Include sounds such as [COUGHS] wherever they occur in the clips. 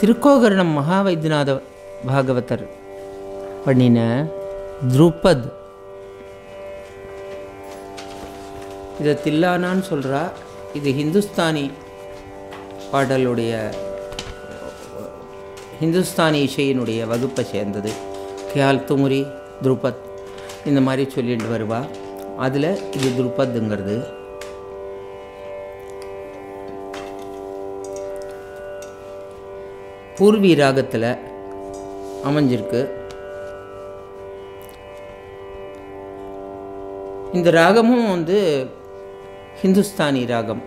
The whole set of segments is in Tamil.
திருக்கோகரணம் மகா வைத்தியநாத பாகவதர் பண்ணின துருபத். இதை தில்லானான்னு சொல்கிறா இது ஹிந்துஸ்தானி பாடலுடைய ஹிந்துஸ்தானி இசையினுடைய வகுப்பை சேர்ந்தது. கியால் துமுரி துருபத். இந்த மாதிரி சொல்லிட்டு வருவா. அதில் இது துருபத்துங்கிறது. பூர்வி ராகத்தில் அமைஞ்சிருக்கு. இந்த ராகமும் வந்து ஹிந்துஸ்தானி ராகம்.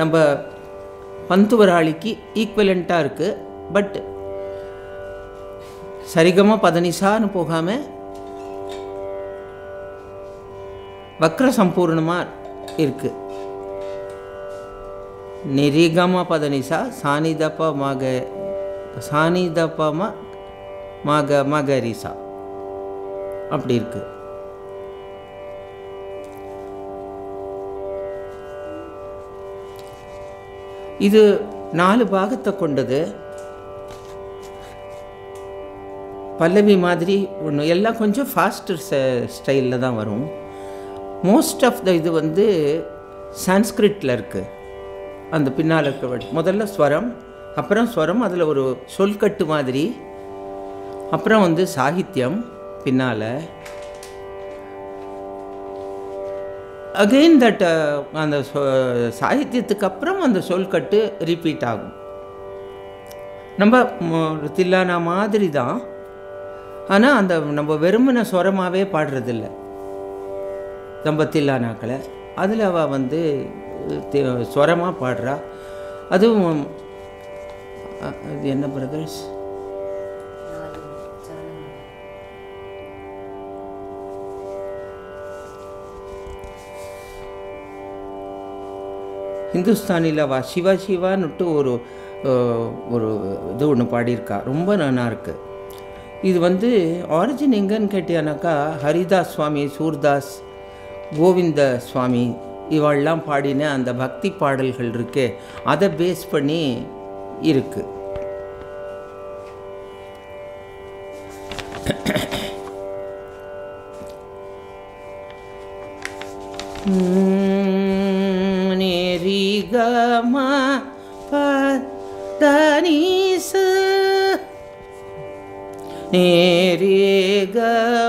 நம்ம பந்துவராளிக்கு ஈக்குவலண்ட்டாக இருக்குது பட் சரிகமாக பதனிசான்னு போகாமல் வக்ர சம்பூர்ணமாக இருக்குது நிரிகம பதனிசா சானிதப்ப மக சானிதப்பம மக மகரிசா. அப்படி இருக்கு. இது நாலு பாகத்தை கொண்டது. பல்லவி மாதிரி ஒன்று எல்லாம் கொஞ்சம் ஃபாஸ்டர் ஸ்டைலில் தான் வரும். மோஸ்ட் ஆஃப் த இது வந்து சான்ஸ்கிரிட்டில் இருக்குது அந்த பின்னால் இருக்க வழி. முதல்ல ஸ்வரம் அப்புறம் ஸ்வரம் அதில் ஒரு சொல்கட்டு மாதிரி. அப்புறம் வந்து சாகித்யம் பின்னால். அகெயின் தட் அந்த சொ- சாகித்யத்துக்கு அப்புறம் அந்த சொல்கட்டு ரிப்பீட் ஆகும். நம்ம தில்லானா மாதிரி தான். ஆனால் அந்த நம்ம வெறுமன ஸ்வரமாகவே பாடுறதில்ல. நம்ம தில்லானாக்களை. அதில் அவள் வந்து ஸ்வரமாக பாடுறா. அதுவும் அது என்ன பிரதர்ஸ்? ஹிந்துஸ்தானியில் வா சிவா சிவான்னுட்டு ஒரு ஒரு இது ஒன்று பாடியிருக்கா. ரொம்ப நல்லா இருக்கு. இது வந்து ஆரிஜின் எங்கன்னு கேட்டியானாக்கா ஹரிதாஸ் சுவாமி சூர்தாஸ் கோவிந்த சுவாமி இவெல்லாம் பாடின அந்த பக்தி பாடல்கள் இருக்கே அதை பேஸ் பண்ணி இருக்கு. நேரிகம பதனிச நேரிகம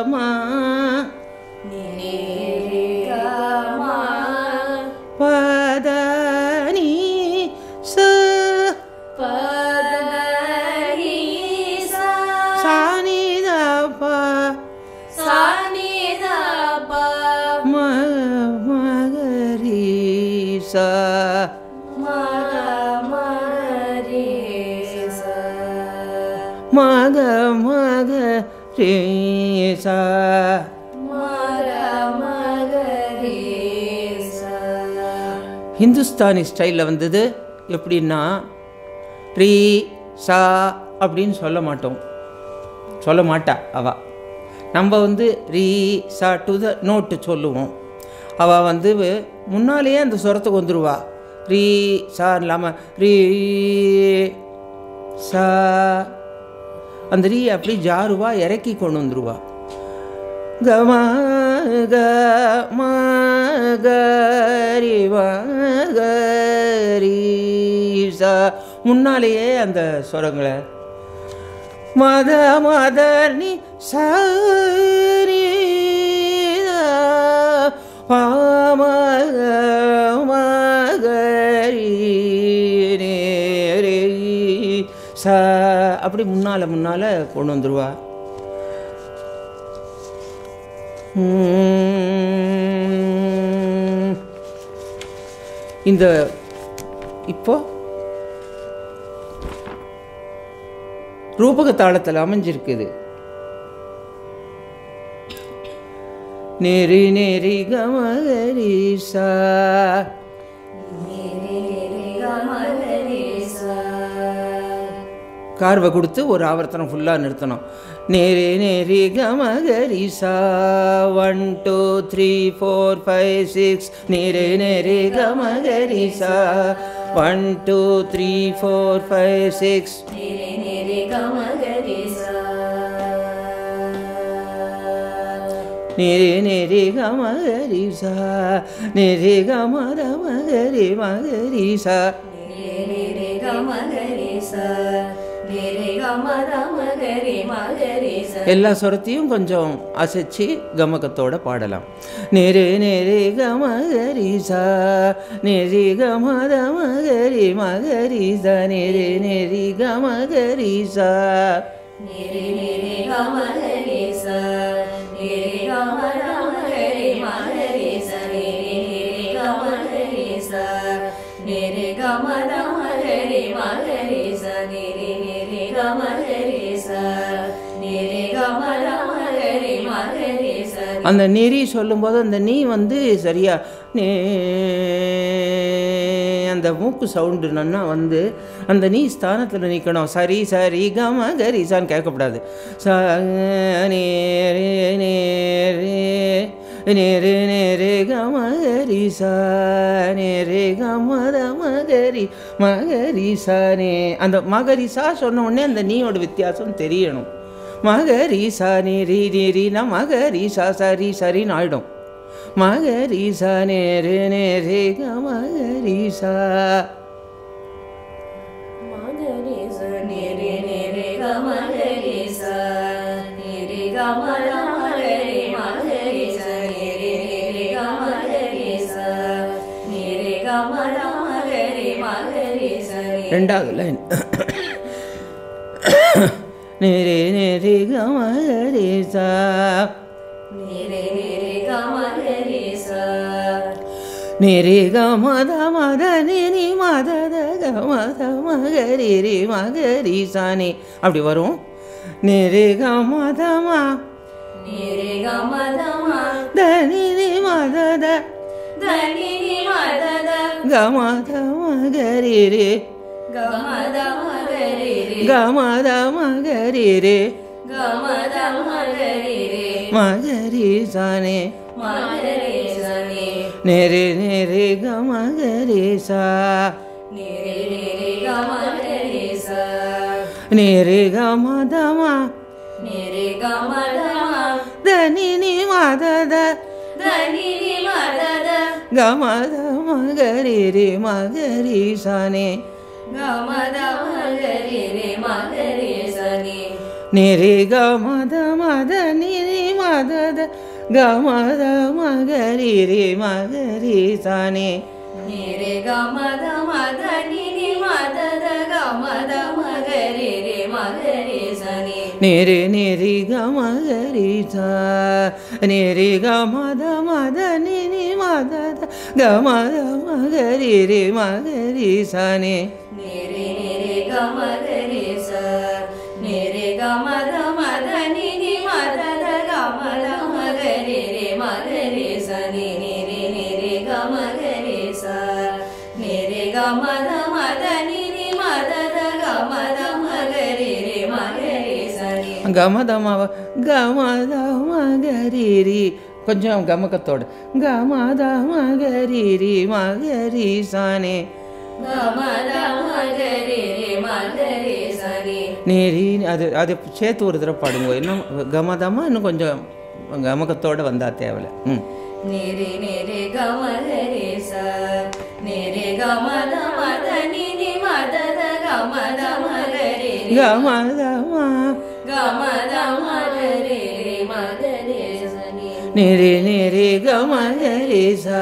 ச ஹிந்துஸ்தானி ஸ்டைலில் வந்தது எப்படின்னா ரீ சா அப்படின்னு சொல்ல மாட்டோம். சொல்ல மாட்டா அவ. நம்ம வந்து ரீ சா டு த நோட்டு சொல்லுவோம். அவள் வந்து முன்னாலேயே அந்த சுரத்துக்கு வந்துடுவா ரீ சா இல்லாமல் ரீ சா. அந்த ரீ அப்படி ஜாருவா இறக்கி கொண்டு வந்துடுவா கமா கம கரி கரி சா முன்னாலேயே அந்த ஸ்வரங்களை மத மத நீ சரி மகரி நேரே ச அப்படி முன்னால் முன்னால் கொண்டு வந்துருவா. Hmm. இந்த இப்போ ரூபக தாளத்தில் அமைஞ்சிருக்குது. நெறி நெறி கமகரிசா. கார்வை கொடுத்து ஒரு ஆவர்த்தனம் ஃபுல்லாக நிறுத்தணும். நேரே நேரி கமகரிசா one two three four five six நேரே நேரே கமகரிசா one two three four five six நிரி நிரி கமகரி சா. நிரி கமகரி சா கமத மகரி மகரி சா. நிரி நிரி கமகரி சா. எல்லா சொரத்தையும் கொஞ்சம் அசைச்சு கமகத்தோட பாடலாம். நிரு நிரு கமகரி சா. நிரி கமத மகரி மகரி சா. நிரு நிரி கமகரி சா. நிரி நிரி கமகரி அந்த நெறி சொல்லும்போது அந்த நீ வந்து சரியா நே அந்த மூக்கு சவுண்டு நன்னா வந்து அந்த நீ ஸ்தானத்தில் நிற்கணும் சரி சரி கம கரிசான்னு கேட்கக்கூடாது ச நேரே நேரே நேரு நேரு கமகரி கரிசா நேரு கமத மகரி மகரிசா நே. அந்த மகரிசா சொன்ன உடனே அந்த நீயோட வித்தியாசம் தெரியணும். மகரிசா நிரி நிரினா மகரிசா சரி சரின்னு ஆயிடும் மகரிசா நேரு நேரு மகரிசா. மகரி சா நிரி நிரி கமகரி சா நிரி கமத மகரி மகரி சா நிரி நிரி கமகரி சா நிரி கமத மகரி மகரி சா ரெண்டாவது லைன் நேரு நேரு மகரிசா நிரி நிரி கமகரி சா நிரி மத மத நிரி மத மத மகரி மகரிசானி அப்படி வரும் நிரி மத மா நிரி கமத ம தனி மத தனி நி மதத கமத மகரி கமத மகரி ரி கமத மகரி கமத மகரி ரி மகரிசானே மகரி சனி நெரு நெரு ഗമദമകരി രേ മകരി സാനേ നേരെ നേരെ ഗമകരി സാ നേരെ ഗമദമ ധനിനി മദദ ഗമദ മകരി രേ മകരി സാനേ ಗಮದ ಮಗರಿ ರೇ ಮಗರಿ ಸನಿ ನಿರಿ ಗಮದ ಮದ ನಿರಿ ಮದದ ಗಮದ ಮಗರಿ ರೇ ಮಗರಿ ಸನಿ ನಿರಿ ಗಮದ ಮದ ನಿರಿ ಮದದ ಗಮದ ಮಗರಿ ರೇ ಮಗರಿ ಸನಿ நிரு நிரி கமகரிசா நிரி கமத மத நிரி மதத கமத மகரி மகரிசானே நிரி நிரி கமகரி சா நிரி கமத மத நிரி மதத கமத மகரி ரி மகரி சனி நிரி நிரி கமகரி சா நிரி கமத கமதமாவ கமத மகரி கொஞ்சம் கமகத்தோடு. கமத மகரி மகரிசானே. கமத மகரி சனி நெறி அது அது சேர்த்து ஒரு தடவை பாடுங்க. இன்னும் கமதமா இன்னும் கொஞ்சம் கமகத்தோடு வந்தா தேவையில்ல. ம். நிரி நிரி கமகரி சா நிரி கமத மத நிரி மதத கமத மகரி கமத ரி மகரி நிரி நிரி கமகரிசா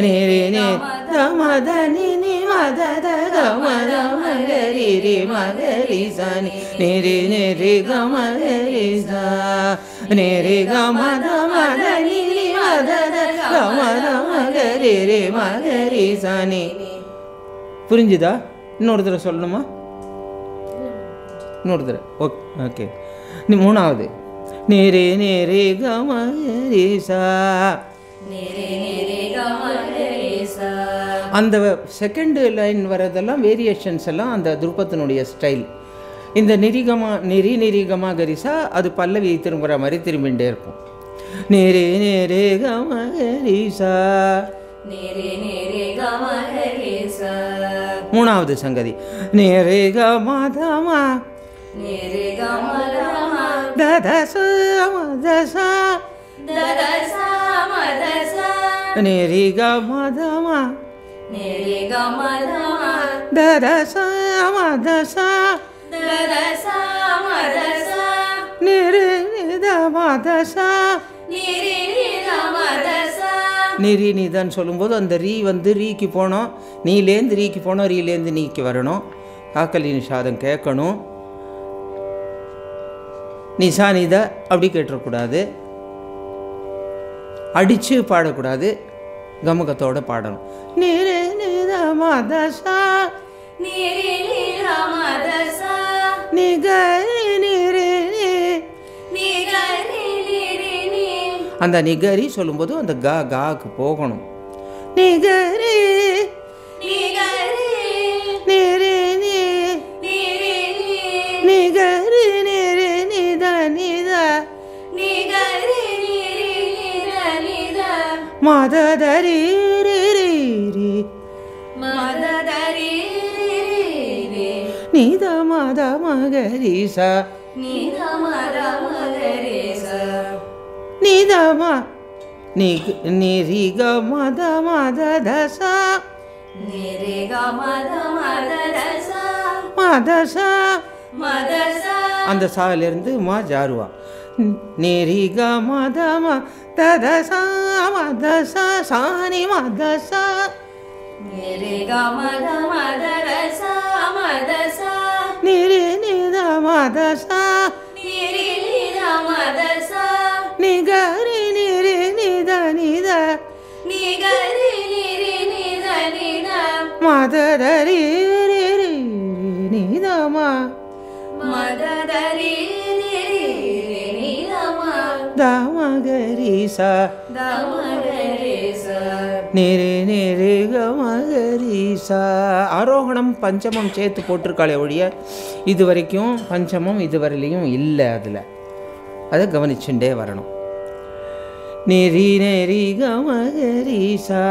நிரி நி கமத நினி மதத கமத மகரி மகரிசானி நிரி நிரி கமகரிசா நிரி கமத மத நினி மதத கமத மகரி மகரிசானி புரிஞ்சுதா இன்னொரு தடவை சொல்லணுமா? இன்னொரு தடவை ஓகே ஓகே. நீ மூணாவது. நேரே நேரே கமரிசா அந்த செகண்ட் லைன் வரதெல்லாம் வேரியேஷன்ஸ் எல்லாம் அந்த துருப்பத்தினுடைய ஸ்டைல் இந்த நிரிகமா நெறி நிரிகமா கரிசா அது பல்லவி திரும்புகிற மாதிரி திரும்பிகிட்டே இருக்கும். நேரே நேரே கம கரிசா நிரி நிரி கமகரி சா. மூணாவது சங்கதி. நேரே கம நேரி க மாதமா நிரி கம தம ததச மதச. ததச மதச. நிரு நித மதச. நிரி நித மதச. நிரி நிதன்னு சொல்லும்போது அந்த ரீ வந்து ரீக்கு போனோம். நீலேந்து ரீக்கு போனோம் ரீலேந்து நீக்கு வரணும். காக்கலி நிஷாதம் கேட்கணும். நிசா நித அப்படி கேட்டுறக்கூடாது அடித்து பாடக்கூடாது. கமகத்தோட பாடணும். நிரு நித மதசா நிரி நித மதச நிகரி நிரு அந்த நிகரி சொல்லும்போது அந்த கா காக்கு போகணும். நிகரி. நிகரி. நிகரி மததரி மததரி நித மத மகரிச நித மத மகரேச நித ம நிரிக மத மத தச நிரி கமத மதரச மதச. மதச. அந்த சாலிருந்து மா ஜாருவா. நிரிக மத ம ததச மதச சாணி மதச நிரி கமத மதரச மதச நிரி நித மதச நிரி நித மதச நிகரி நிரி நித நித நிகரி நிரி நித நித மததரி ரி ரி நிதம மததரி நிரி தமகரிச. நிரு நிருக மகரிச ஆரோகணம் பஞ்சமம் சேர்த்து போட்டிருக்காளே ஒழிய இது வரைக்கும் பஞ்சமம் இதுவரையிலையும் இல்லை அதில். அதை கவனிச்சுட்டே வரணும். நெறி நெறி கமகரிசா.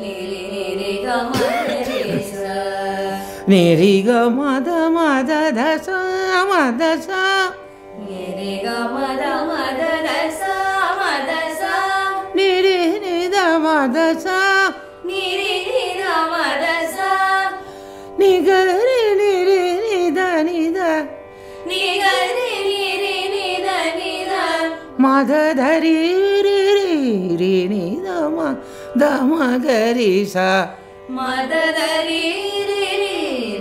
நிரி நிரி கமகரேச. நெறி கமத மத தச மதச. நிரி கமத மதரச ಮದಸ ನಿರಿ ನಿರ ಮದಸ ನಿಗರಿ ನಿರಿ ನಿದ ನಿದ ನಿಗರಿ ನಿರಿ ನಿದ ನಿದ ಮದ ಧರಿ ರಿ ರಿ ನಿದ ಮದ ಮಗರಿ ಸ ಮದ ಧರಿ ರಿ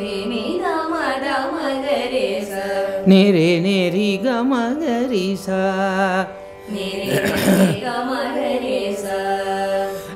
ರಿ ನಿದ ಮದ ಮಗರಿ ಸ ನಿರಿ ನಿರಿ ಗ ಮಗರಿ ಸ ನಿರಿ ನಿರಿ ಗ ಮಗರಿ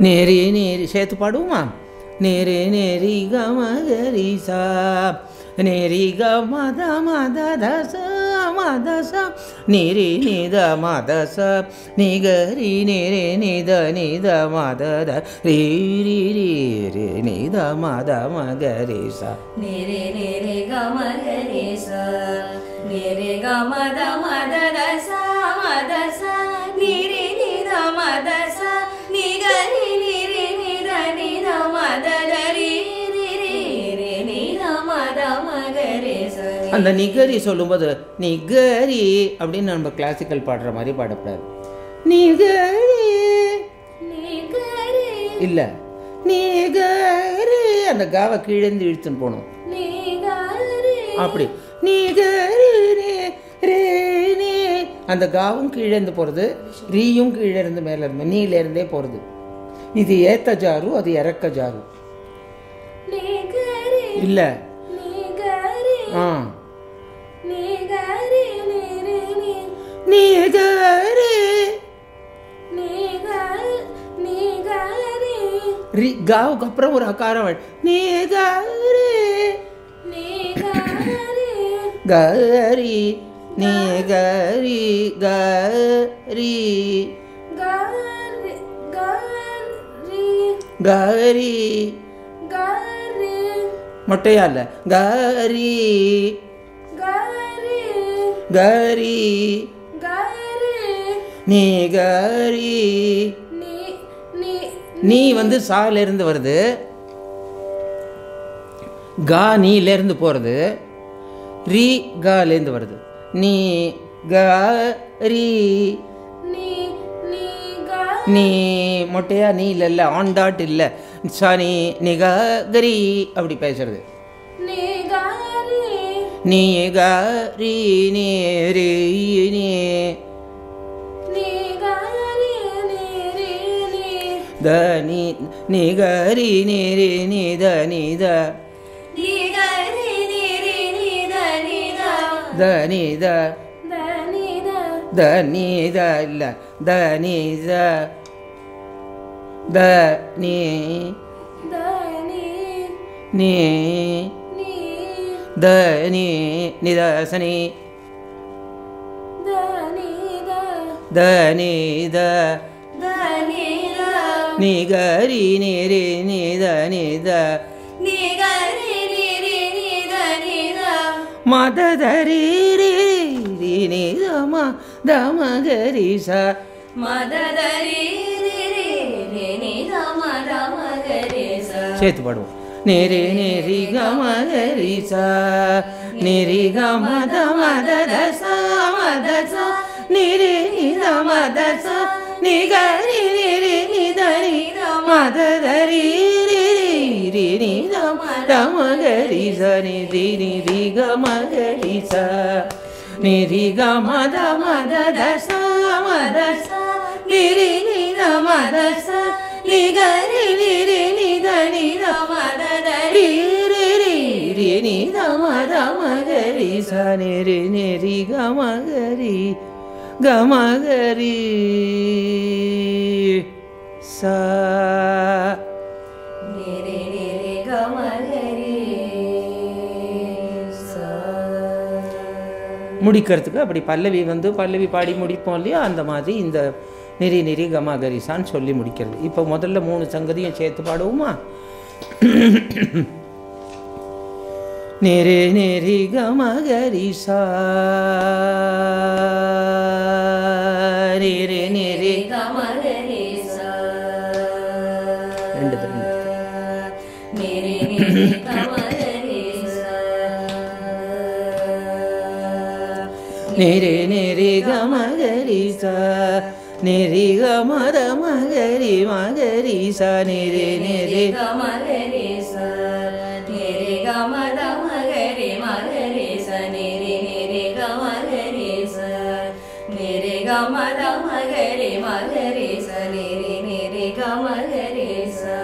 నేరే నేరి చేతుపాడు మా. నేరే నేరి గమ గరిసా నేరి గమ దమ దస మదస నిరి నిద మదస నిగరి నిరి నిద నిద మదద రి రి రి రి నిద మద మగరి స. నిరి నిరి గమ గరి స. నిరి గమ ద మద దస మదస నిరి నిద మదస அந்த நிகரி சொல்லும்போது நிகரி அப்படின்னு நம்ம கிளாசிக்கல் பாடுற மாதிரி பாடக்கூடாது நிகரி நிகரி. இல்லை. நிகரி அந்த காவை கீழேந்து இழுத்துன்னு போகணும். அப்படி. நிகரி ரே அந்த காவும் கீழே இருந்து போகிறது ரீயும் கீழே இருந்து மேலே இருந்து நீலேருந்தே போகிறது இது ஏத்த ஜாரு அது இறக்க ஜாரு இல்லை. ஆ. ரி காவுக்கு அப்புறம் ஒரு அகாரம் நீ கரி. நீ கரி. கரி கரி. மொட்டையா இல்ல? கரி. கரி. நீ கரி. நீ வந்து சால இருந்து வருது. கா நீல இருந்து போறது. ரீ கால இருந்து வருது. நீ கரி நீ மொட்டையா நீ இல்ல இல்ல ஆன் டாட் இல்ல சாணி நீ க கரி அப்படி பேசுறது நீ. கரி நீ க ரீ நீ நீ த. த நீ த த நீ த இல்ல த நீ த த நீ நீ த நீ நிதசனி த நீ த நீ த த நீ த நீ கரி நீ ரீ நீ த நீ த మదదరి నిమ దమగరి చేతి పడు నిరి నిరి గమ గరి నిరి గమ దమదస మదస. స మద నిరి నిద నిగరి నిరి నిదరి మదరీ ri ri ga ma ra ma ga ri sa ni ri ri ri ga ma ga ri sa ni ri ga ma da ma da da sa ma da sa ni ri ni da ma da sa ni ga ri ni ri ni da ni da ma da da ri ri ri ri ni da ma da ma ga ri sa ni ri ni ri ga ma ga ri ga ma ga ri sa முடிக்கிறதுக்கு அப்படி பல்லவி வந்து பல்லவி பாடி முடிப்போம் இல்லையா? அந்த மாதிரி இந்த நெறி நெறி கமாகரிசான்னு சொல்லி முடிக்கிறது. இப்போ முதல்ல மூணு சங்கதியும் சேர்த்து பாடுவோமா? நெறி நெறி கமகரிசா நெறி நெறி கமா நெறி நெறி கமகரிசா நெறி கமத மகரி மகரிசா நெறி நெறி மத மகரி மகரி ச நிரி நிரி கமகரி ச நிரி கமத மகரி மகரி ச நிரி நிரி கமகரி ச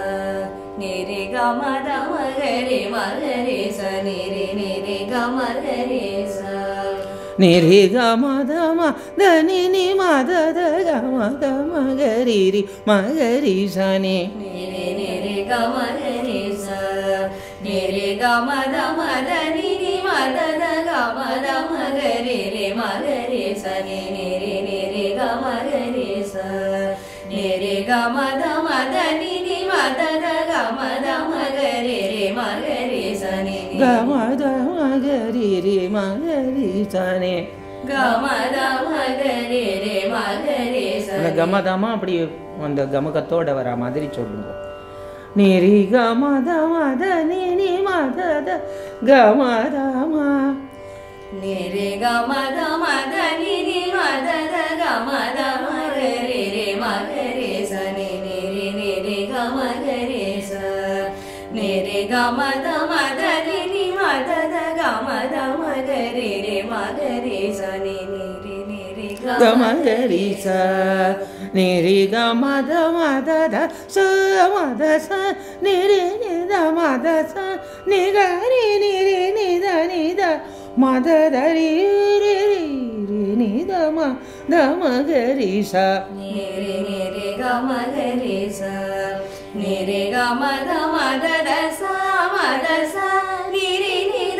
நிரி கமத மதனி மகரி மகரிசா நிரி நிரி கமகரி ச ನಿರಿ ಗ ಮದ ಮ ದ ನಿ ನಿ ಮ ದ ದ ಗ ಮ ದ ಮ ಗ ರಿ ರಿ ಮ ಗ ರಿ ಸ ನಿ ನಿರಿ ನಿರಿ ಗ ಮ ದ ನಿ ಸ ನಿರಿ ಗ ಮ ದ ಮ ದ ನಿ ನಿ ಮ ದ ದ ಗ ಮ ದ ಮ ಗ ರಿ ರಿ ಮ ಗ ರಿ ಸ ನಿ ನಿರಿ ನಿರಿ ಗ ಮ ಗ ರಿ ಸ ನಿರಿ ಗ ಮ ದ ಮ ದ ನಿ ನಿ ಮ ದ ದ ಗ ಮ ದ ಮ ಗ ರಿ ರಿ ಮ ಗ நி நி கமத மகரி ரி மகரிசா நே கமத மகரி ரி மகரி ச அந்த கமதமா அப்படி அந்த கமகத்தோட வர மாதிரி சொல்லுங்க நிரி கமத மத நினி மதத கமதமா நிரி கமத மத நிரி மதத கமத மகரி ரி மகரி ச நி நிரி நிரி கமகரி ச நிரி கமத மத Gamagarisa, niri gamada mada da, so mada sa, niri nida mada sa, nigari niri nida nida, mada da ri ri ri ri nida ma, gamagarisa, niri niri gamagarisa. Nirega madha madha dasa madha sa nirega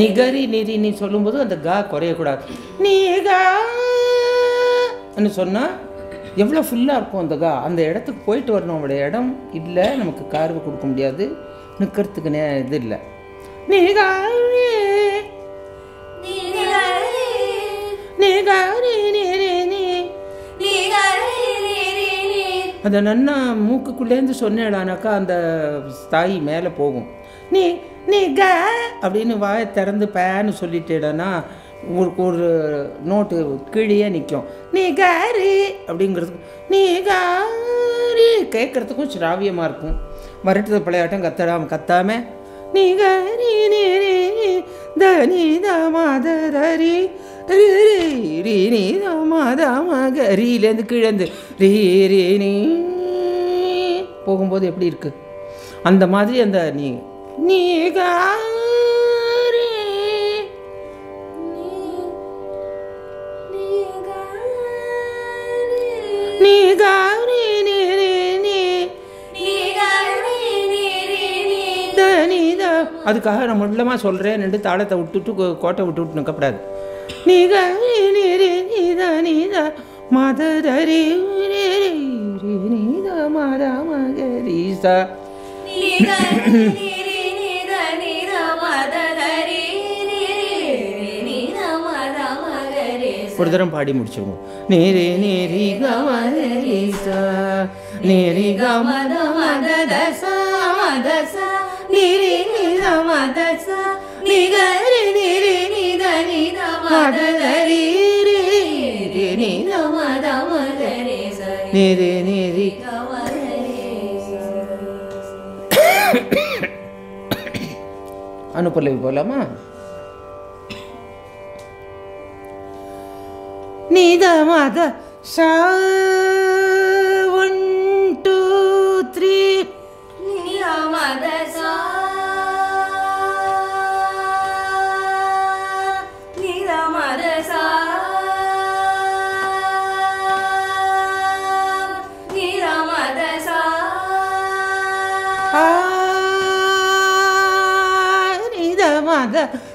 நிகரி நிதி நீ சொல்லும்போது அந்த கா குறையக்கூடாது. நீ ன்னு சொன்னால் எவ்வளோ ஃபுல்லாக இருக்கும் அந்த கா? அந்த இடத்துக்கு போயிட்டு வரணும் அவளுடைய இடம் இல்லை நமக்கு கார்வு கொடுக்க முடியாது நிற்கிறதுக்கு நே இது இல்லை. நீ நீ அதை நன்னா மூக்குக்குள்ளேருந்து சொன்னேடானாக்கா அந்த தாய் மேலே போகும். நீ நீங்க அப்படின்னு வாயை திறந்து பேன்னு சொல்லிட்டேடனா ஒரு ஒரு நோட்டு கீழே நிற்கும் நீ காரி அப்படிங்கிறதுக்கு நீ காரி கேட்குறதுக்கும் சிராவியமாக இருக்கும். வரட்டு பிள்ளையாட்டம் கத்தடாம கத்தாம நீ காரி நீ ரீ தனி த நீ மாத நீ ரீலேருந்து கீழேந்து ரீ ரீ நீ. போகும்போது எப்படி இருக்கு? அந்த மாதிரி அந்த நீ நீ காரி நீ காரி நீ. நீ நீ அதுக்காக நம்ம முள்ளமாக சொல்கிறேன் ரெண்டு தாளத்தை விட்டுட்டு கோ- கோட்டை விட்டு விட்டு நிற்கக்கூடாது நீ காரி நீ ரே நீ த நீ த மத தரி நீ ஒரு தரம் பாடி முடிச்சிருவோம். நேரே நேரி நேரி நிரி நிரி அனுப்புலவி போலாமா நீத மாத சா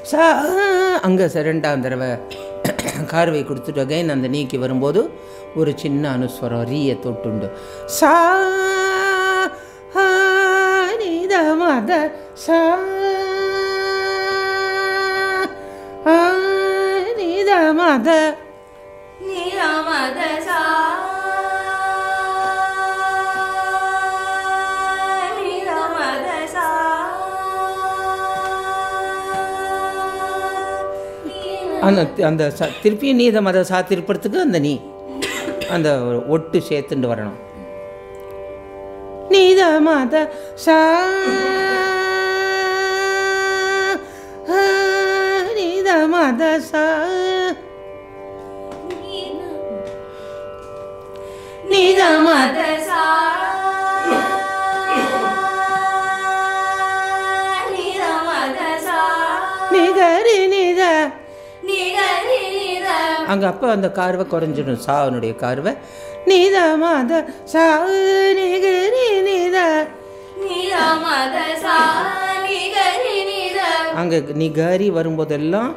சா அங்கே ரெண்டாம் தடவை கார்வை கொடுத்துட்டு அகைன் அந்த நீக்கி வரும்போது ஒரு சின்ன அனுஸ்வரம் ரீய தொட்டுண்டு. சா மத சா ஆ, மத அந்த அந்த ச திருப்பியும் நீத மத சாத்திருப்பதுக்கு அந்த நீ அந்த ஒட்டு சேர்த்துண்டு வரணும். நீத மத சா நீத மத சா. நீத மத சா. அங்கே அப்போ அந்த கார்வை குறைஞ்சிடும். சாவனுடைய கார்வை. நீதா மாத சா நிகரி நித. அங்கே நிகாரி வரும்போதெல்லாம்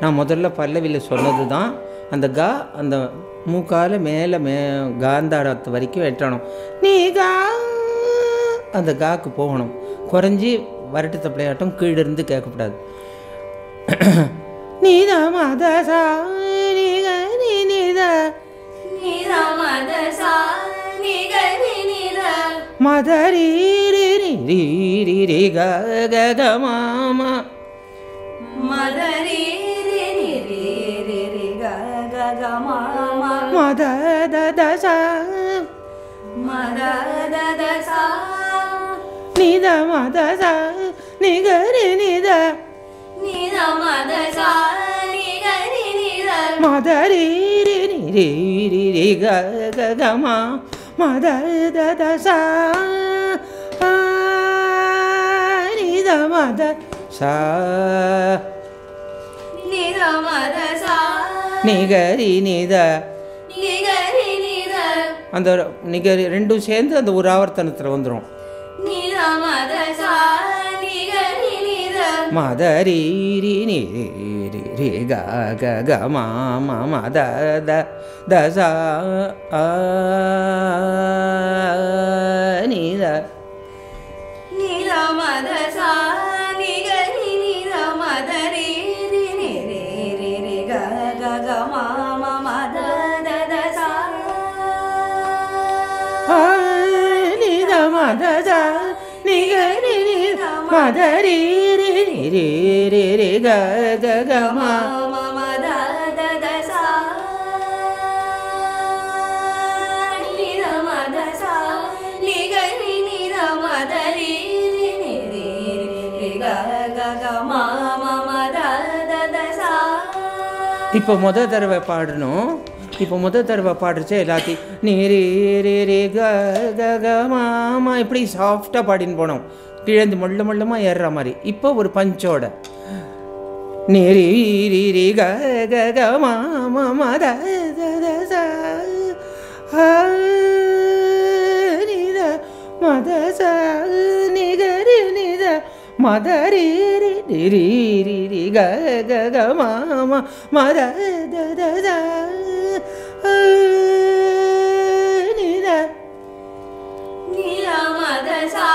நான் முதல்ல பல்லவியில் சொன்னது தான் அந்த கா அந்த மூக்கால மேலே மே காந்தாரத்து வரைக்கும் வெட்டணும் நீ கா அந்த காக்கு போகணும். குறைஞ்சி வரட்டு பிள்ளையாட்டம் கீழிருந்து கேட்கக்கூடாது. [CLEARS THROAT] நீதா மாதா சா நித மதரி ரி ரி ரி ரி ரி க க க மா மா மதரி ரி ரி ரி ரி ரி க க க மா மா ம த த த ச மத த த சா நி த ம த ச நி க ரி நி த நீ த மத சா நீ க ரி நீ த ம த ரி த மத சா நி க ரி நி த நீ க ரி நீ த அந்த நிகர் ரெண்டும் சேர்ந்து அந்த ஒரு ஆவர்த்தனத்தில் வந்துடும் ಮದರೀರಿ ನೀರಿ ರಿ ಗ ಗ ಗ ಮ ಮ ಮದ ದ ದ ಸ ನೀರ ನೀರ ಮದ ಸ ನಿಗ ನೀರ ಮದ ರೀ ರಿ ನಿ ರೇ ರಿ ರಿ ಗ ಗ ಗ ಮ ಮ ಮದ ದ ದ ಸ ನೀರ ಮದ ಸ ನಿಗ ರೀ ம ம த த த சா ஆ நி த ம த ச நி க ரி நி த மதரி ரி நி ரி ரி ரி க க க ம ம ம த த த சா நீ த மத சா நீ க ரி நீ த மத ரி ரி நீ ரி ரி ரி க க க ம ம ம த த த சா இப்போ முத தடவை பாடணும் இப்போ முத தடவை பாடுறச்சே எல்லாத்தையும் நீ ரே ரே ரே க க க மாமா இப்படி சாஃப்டாக பாடின்னு போனோம் கிழந்து மொள்ள மொள்ளமாக ஏறுற மாதிரி. இப்போ ஒரு பஞ்சோட. நெறி ரீ க க க மாமா மத த த மத ச நி ரி மத ரி ரி ரி ரி ரி க க க மாமா மத த த ஆ, மத சா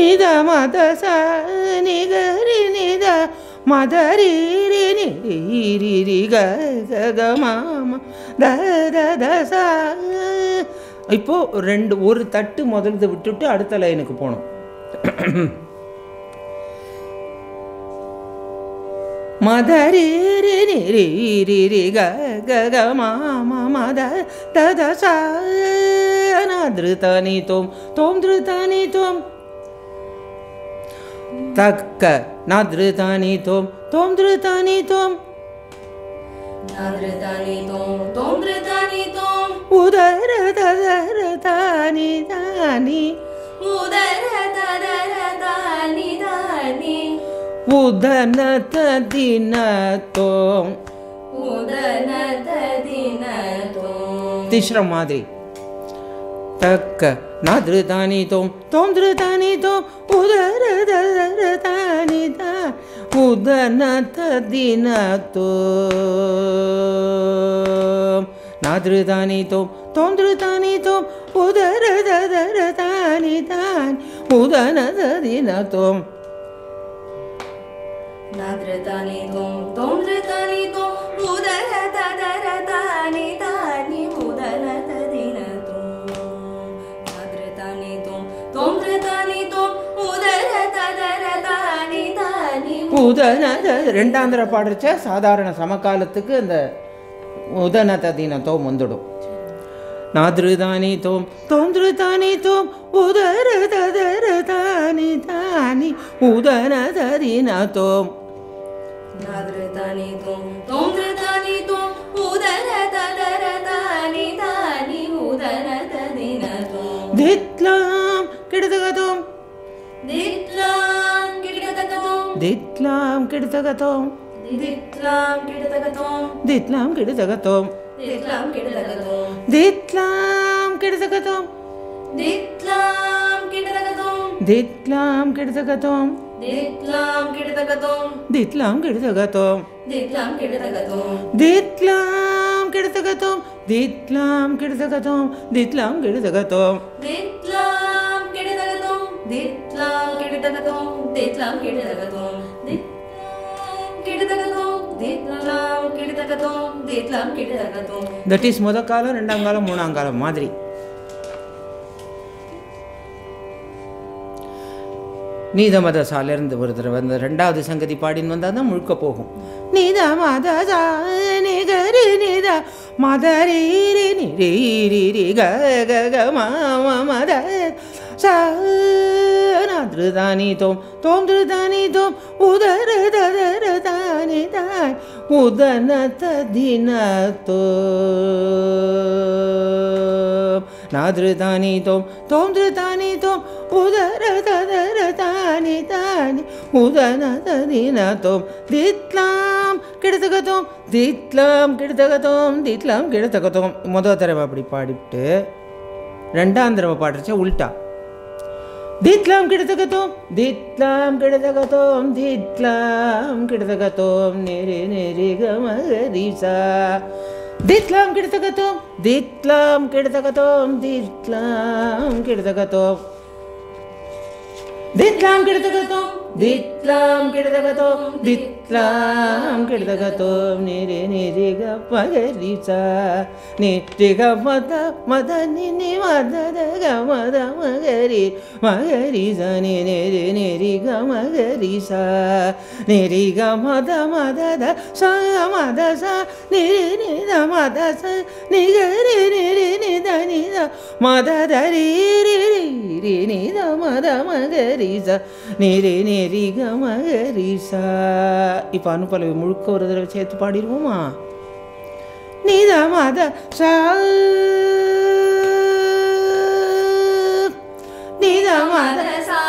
நி மத ச நி க ரி நி த க க த த த இப்போ ரெண்டு ஒரு தட்டு முதல்ல விட்டுட்டு அடுத்த லைனுக்கு போகணும். மதரீரி ரி க க க மா மா திருத்தனி தோம் தோம் திருத்தனி தோம் तक्क। न तोम त्वं त्वं धृतानि त्वम् उदरतदरतानि तानि तो त्वं उदनतदिन त्वं। तीसरा मादिरि। तक न धृतानि तो, तों त्वं धृतानि त्वम् तो, उदर धरतानि उदन तदिन तु न धृतानि त्वं तो, त्वं धृतानि त्वम् उदर धरतानि तानि उदन तदिन त्वम् न त्वं त्वं धृतानि त्वम् उदर உதன ரெண்டாந்திர பாடுறச்ச சாதாரண சமகாலத்துக்கு அந்த உதன ததின தோம் வந்துடும். நாதிருதானி தோம் தோந்திருதானி தோம் உதர ததர தானி தானி உதன ததின தோம் நாதிருதானி தோம் தோம் திருதானி தோம் உதர ததர தானி தானி உதர ததின தோம். தித்லாம் கிடுதகதோம் திட்லாம் दित्लाम किडतगतों दित्लाम किडतगतों दित्लाम किडतगतों दित्लाम किडतगतों दित्लाम किडतगतों दित्लाम किडतगतों दित्लाम किडतगतों दित्लाम किडतगतों दित्लाम किडतगतों दित्लाम किडतगतों दित्लाम किडतगतों दित्लाम किडतगतों दित्लां किडतगतों दित्लां किडतगतों திட்லாம் கெடுதகதும் திட்லாம் கெடுதகதும் தட் இஸ் முத காலம் ரெண்டாம் காலம் மூணாம் காலம் மாதிரி. நீதமத சாலிருந்து ஒருத்தர் வந்த ரெண்டாவது சங்கதி பாடின்னு வந்தா தான் முழுக்க போகும். நீத மத நிகரி நித மத ரீரி நிரீரி க மத. சாத்ருதானி தோம் தோம் திருதானி தோம் உதர ததர தானி தான் உதன ததின தோ நாதிருதானி தோம் தோம் திருதானி தோம் உதர ததர தானி தானி உதன ததின தோம் தித்லாம் கிடத்தகத்தோம் தித்லாம் கிடத்தகத்தோம் தித்லாம் கிடத்தகத்தோம். முதல் தடவை அப்படி பாடிவிட்டு ரெண்டாம் தடவை பாடுறச்சா உல்ட்டா धित्लां किडतगतों धित्लां किडतगतों धित्लां किडतगतों नेरे नेरे गमगरीसा धित्लां किडतगतों धित्लां किडतगतों धित्लां किडतगतों धित्लां किडतगतों தித்லாம் கிடத்தகத்தோம் தித்லாம் கிடத்தகத்தோம் தித்லாம் கிடத்தகத்தோம் தித்லாம் கிடத்தகத்தோம் நிரி நிரி கமகரிசா நிரி கமத மத நினி மத கமத மகரி மகரிசா. நிரி நிரி கமகரிசா நிரி கமத மத த ச மத ச. நிரி நித மத ச. நிகரி நிரி நித நித. மத தரி ரி நித மத மகரிசா. நிரி நிரி கமகரிசா இப்போ அனுப்பலவை முழுக்க ஒரு தடவை சேர்த்து பாடிடுவோமா? நீதா மத சா நித சா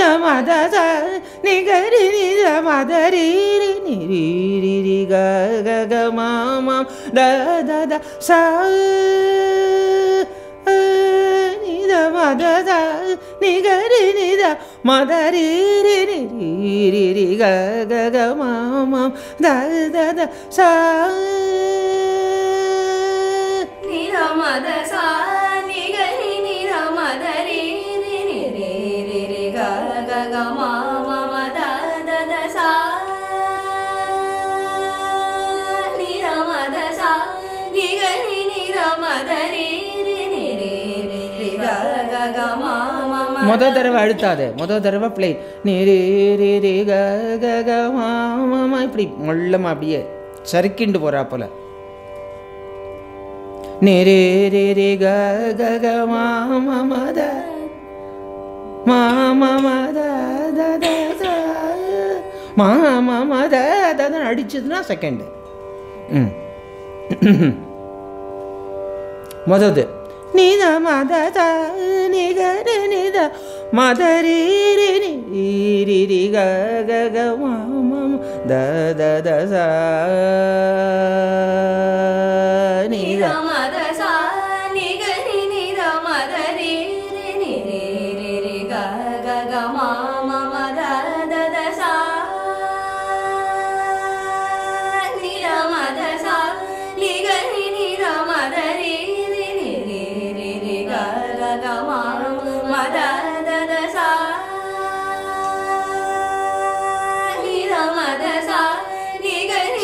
நித மத ச நிகரி நித மத ரீ ரி நி ரீ ரி ரி க க க மா மாம் த த த ச நித மத ச நிகரி நித ரி க க க மா மம முத தடவை அழுத்தாது. முத தடவை பிளே நீ ரே ரே க க க மா இப்படி மொள்ளமா அப்படியே சறுக்கிண்டு போறா போல. நே ரே ரே க க க மா த மா மா. மா நித மத த த மா த த த அடிச்சதுன்னா செகண்டு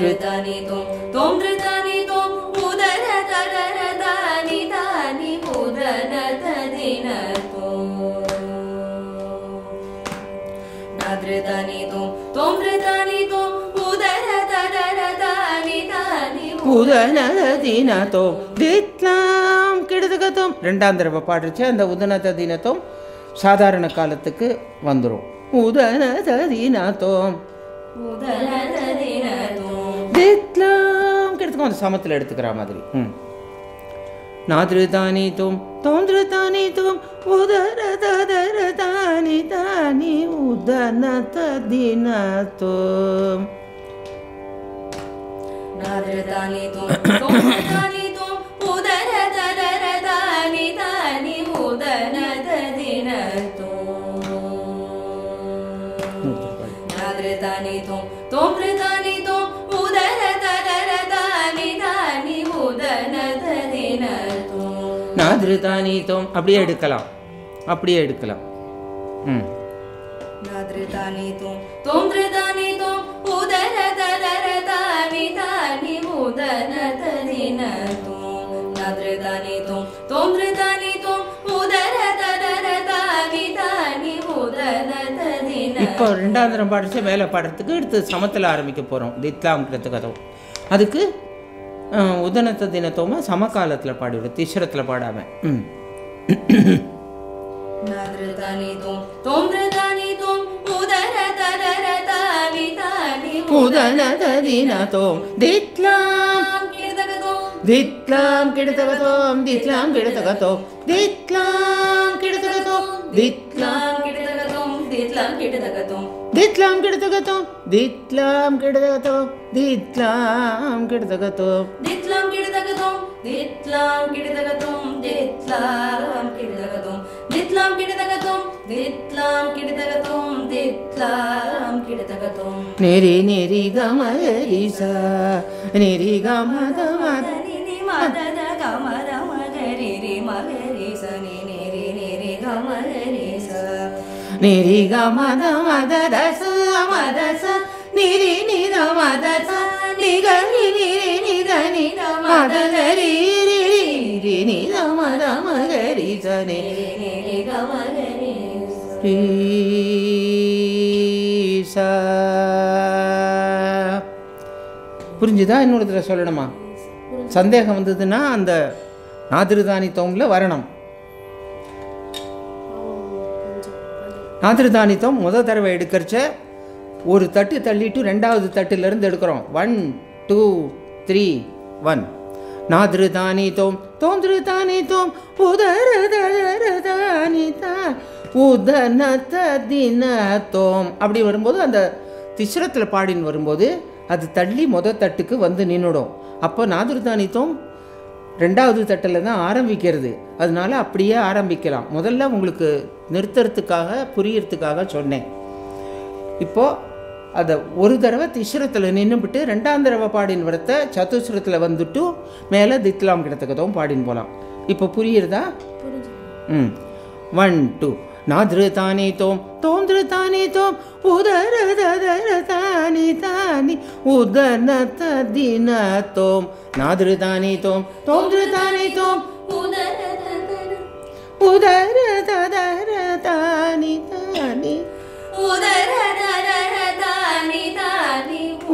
धृतनितुं त्वं धृतनितुम् उदर तदर दानि दानि मुदन तदिनतो न தித்லாம் கிடுதுகத்தும். ரெண்டாம் தடவை பாடுச்சு அந்த உதனத தினத்தும் சாதாரண காலத்துக்கு வந்துடும் உதனத தினத்தோம் சேர்த்துலாம்ங்கிறதுக்கும் அந்த சமத்தில் எடுத்துக்கிற மாதிரி. ம். நாதிரு தானி தோம் தோன்று தானி தோம் உதர ததர தானி தானி உதன ததின தோம் நாதிரு தானி தோம் தானி நாதிருதானி தோம் அப்படியே எடுக்கலாம். அப்படியே எடுக்கலாம். ம். நாதிருதானி தும் தும் உதர ததர தானி தானி உதனததினதும் நாதிருதானி தும் தோந்திருதானி தும் உதர ததர தானி தானி உதனததின இப்போ ரெண்டாம் தரம் பாடிச்சு மேலே பாடுறதுக்கு எடுத்து சமத்தில் ஆரம்பிக்க போகிறோம் தித்லாம் கதவும் அதுக்கு உதனத்தை தினத்தோமா சமகாலத்தில் பாடிவிடும் திஸ்ரத்தில் பாடாமல் ம் ಉದನದ ದಿನ ತೋಂ ದಿತ್ಲಾಂ. ದಿತ್ಲಾಂ ಕಿಡತಗತೋಂ ದಿತ್ಲಾಂ ಕಿಡತಗತೋಂ ದಿತ್ಲಾಂ ಕಿಡತಗತೋಂ ದಿತ್ಲಾಂ ಕಿಡತಗತೋಂ ದಿತ್ಲಾಂ. ಕಿಡತಗತೋಂ ದಿತ್ಲಾಂ ಕಿಡದಗತೋ ದಿತ್ಲಾಂ ಕಿಡದಗತೋ ದಿತ್ಲಾಂ ಕಿಡದಗತೋ ದಿತ್ಲಾಂ ಕಿಡದಗತೋ ದಿತ್ಲಾಂ ಕಿಡದಗತೋ ದಿತ್ಲಾಂ ಕಿಡದಗತೋ ದಿತ್ಲಾಂ ಕಿಡದಗತೋ ದಿತ್ಲಾಂ ಗಿಡದಗತೋ ದಿತ್ಲಾಂ ಗಿಡದಗತೋ ನೇರಿ ನೇರಿ ಗಮರಿಸ ನೇರಿ ಗಮ ಗಮ ನಿ ಮದದ ಗಮರ ಮಗರಿ ರಿ ಮಗರಿ ನೇರಿ ನೇರಿ நிரிக மத மத தச மதச நிரி நித மதச நிகரி நிரி நித நித புரிஞ்சுதா இன்னொரு சொல்லணுமா? சந்தேகம் வந்ததுன்னா அந்த நாதிருதானி தோங்கில் வரணும். நாத்திருதானித்தம் முத தடவை எடுக்கிறச்ச ஒரு தட்டு தள்ளிட்டு ரெண்டாவது தட்டுலேருந்து எடுக்கிறோம். ஒன் டூ த்ரீ ஒன் நாதிருதானித்தோம் தோந்திருதானித்தோம் உதரதானிதா உதனத தினத்தோம். அப்படி வரும்போது அந்த திஸ்ரத்தில் பாடின்னு வரும்போது அது தள்ளி முத தட்டுக்கு வந்து நின்றுடும் அப்போ நாதிருதானித்தோம் ரெண்டாவது தட்டில் தான் ஆரம்பிக்கிறது. அதனால அப்படியே ஆரம்பிக்கலாம். முதல்ல உங்களுக்கு நிறுத்துறதுக்காக புரியறதுக்காக சொன்னேன். இப்போது அதை ஒரு தடவை திஸ்ரத்தில் நின்றுபிட்டு ரெண்டாம் தடவை பாடின் வரத்தை சதுஸ்ரத்தில் வந்துட்டு மேலே தித்லாம் கிடத்துக்கதும் பாடின்னு போகலாம் இப்போ புரியுறதா ம். ஒன் டூ नाधृतानि तों तों धृतानि त्वम् उदरदरतानि तानि उदनतदिन तों नाधृतानि तो त्वं धृतानि त्वम् उदरदरतानि तानि। उदरदर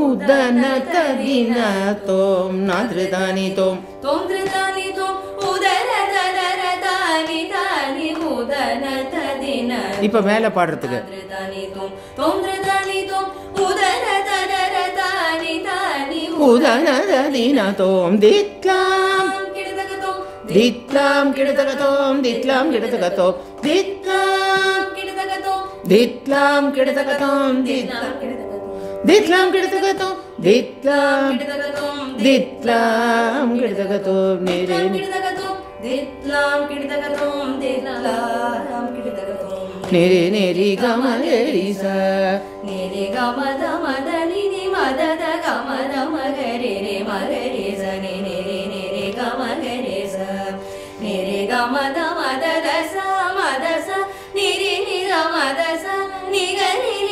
ಉದನ ತದಿನ ತೋಂ ನಾದೃದಾನಿ ತೋಂ ತೋಂ ದೃದಾನಿ ತೋಂ ಉದರ ದದರ ದಾನಿ ದಾನಿ ಉದನ ತದಿನ இப்ப மேல பாடுறதுக்கு தானி தோம் தோம் தோம் உதர தானி தானி தித்லாம் கிடதக தித்லாம் கிடதக தித்லாம் கிடதக தித்லாம் கிடதக தித்லாம் கிடதக தித்லாம் கிடதக दित्लां किडतगतो दित्लां किडतगतो दित्लां किडतगतो मेरे किडतगतो दित्लां किडतगतो दित्लां किडतगतो नेरे नेरी गमलेरी सा। नेरे गमद मदनि नि मदद गमद मगरे रे मगरे सा। नेरे नेरे गमगरे सा। नेरे गमद मदद सा मदसा निरि सा। नी निगरि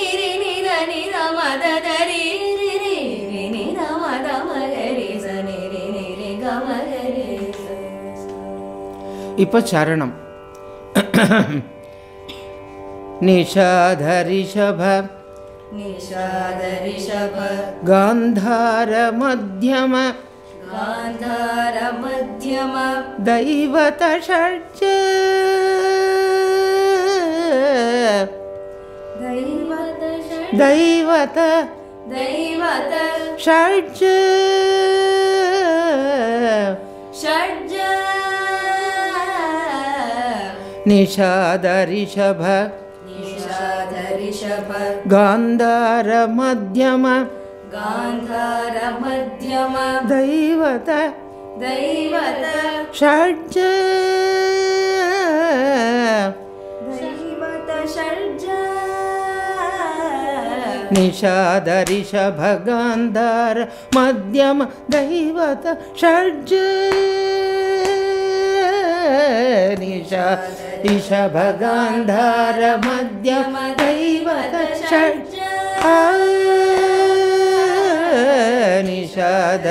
रणं निषाधरिषभ निषाधरिषभ गान्धार मध्यम गान्धार मध्यम दैवतषड्ज दैवत। दैवत। षड्ज। षड्ज। निषादरिषभ। निषादरिषभ। गान्धार मध्यम गान्धार मध्यम दैवत दैवत षड्जवत षड्ज। निषादरिषभगान्धार मध्यम दैवत षड्ज। निषा ऋषभगान्धर मध्यम दैवत षड्ज। निषाद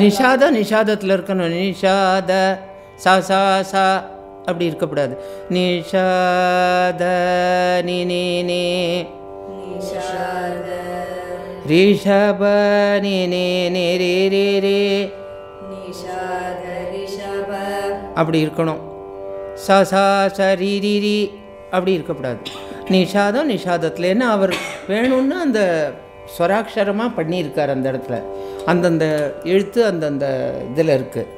நிஷாத நிஷாதத்தில் இருக்கணும். நிஷாத சா சா சா அப்படி இருக்கக்கூடாது. நிஷாத நீ நீ நீ. ரிஷப நீ நீ நீ ரே ரே அப்படி இருக்கணும். சா சா ச அப்படி இருக்கக்கூடாது. நிஷாதம் நிஷாதத்தில் என்ன அவர் வேணும்னு அந்த ஸ்வராட்சரமாக பண்ணியிருக்கார் அந்த இடத்துல அந்தந்த எழுத்து அந்தந்த இதில் இருக்குது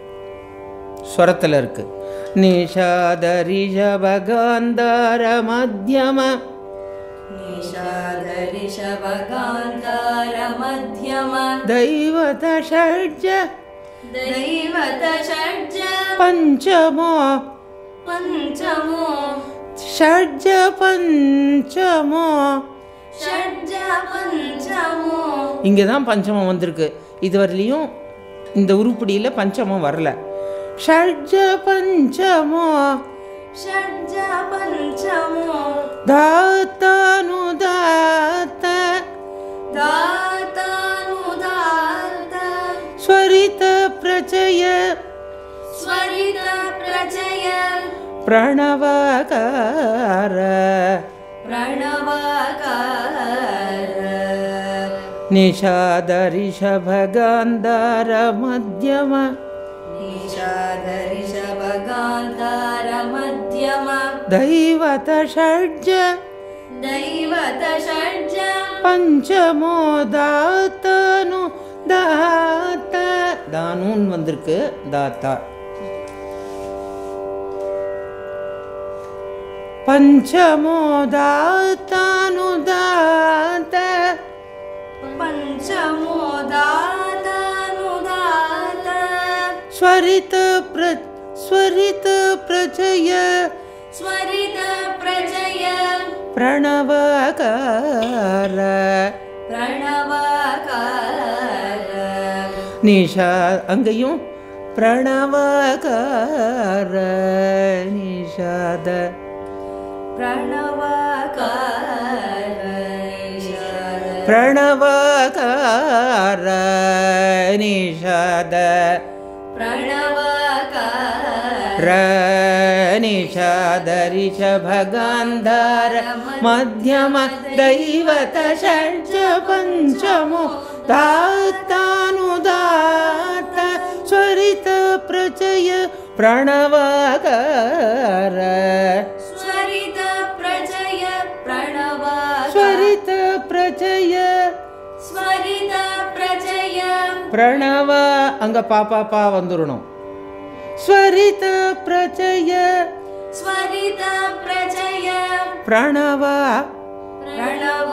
ஸ்வரத்தில் இருக்குது நிஷாத ரிஷப காந்தார மத்தியம निषाद ऋषभ गान्धार मध्यम दैवत षड्ज दैवत षड्ज பஞ்சமோ पञ्चमो ஷட்ஜ பஞ்சமோ षड्ज पञ्चमो இங்கே தான் பஞ்சமம் வந்திருக்கு. இதுவரையிலையும் இந்த உருப்படியில் பஞ்சமம் வரல. ஷட்ஜ பஞ்சமோ ஷட்ஜ பஞ்சமோ தாத்தானு தாத்த தாத்தானு தாத்த ஸ்வரித பிரச்சய ஸ்வரித பிரச்சய பிரணவகார. प्रणवाकार நிஷாத ரிஷப காந்தார மத்தியம निषाद ऋषभ गान्धार मध्यम दैवत षड्ज दैवत षड्ज பஞ்சமோ தாத்தனு தாத்த தானுன்னு வந்திருக்கு தாத்தா पञ्चमोदातानुदात पञ्चमोदातानुदात स्वरित प्र स्वरित प्रजय। स्वरित प्रजय। प्रणवकार। प्रणवकार। निशा अङ्गयो प्रणवकार। निषाद प्रणवकार। प्रणवकारषादर प्रणवकारनिषादरिष भगन्धर मध्यम दैवत षड्ज पञ्चमो पञ्चमुदानुदात् स्वरित प्रचय प्रणवकार। பிரணவ அங்கே பாப்பாப்பா வந்துடணும் ஸ்வரித பிரஜய. ஸ்வரித பிரஜய. பிரணவ. பிரணவ.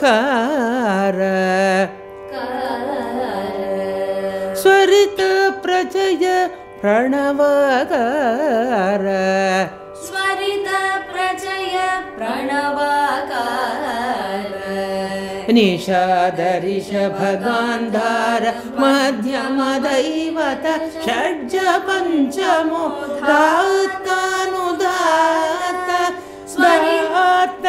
கார. ஸ்வரித பிரஜய. பிரணவகார ஸ்வரித பிரஜய. பிரணவகார निषाद ऋषभगान्धार मध्यमदैवत षड्ज पञ्चमो दात्तानुदात्त ஸ்வரித்த